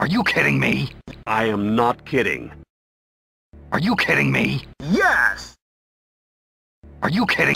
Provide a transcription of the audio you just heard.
Are you kidding me? I am not kidding. Are you kidding me? Yes! Are you kidding